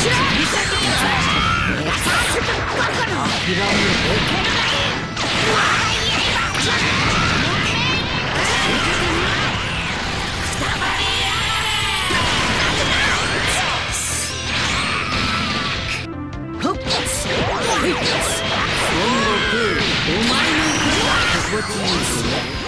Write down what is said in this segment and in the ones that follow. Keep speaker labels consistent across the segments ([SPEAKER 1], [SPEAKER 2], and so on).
[SPEAKER 1] お前の国は特別にする。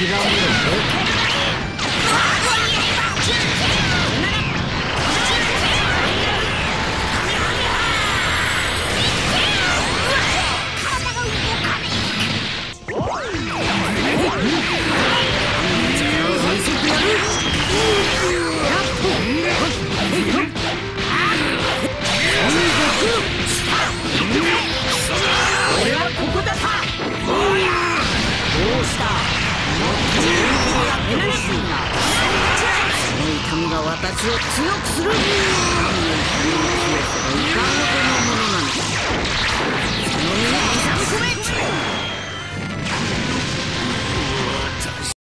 [SPEAKER 1] 諦めろ 私を強くする。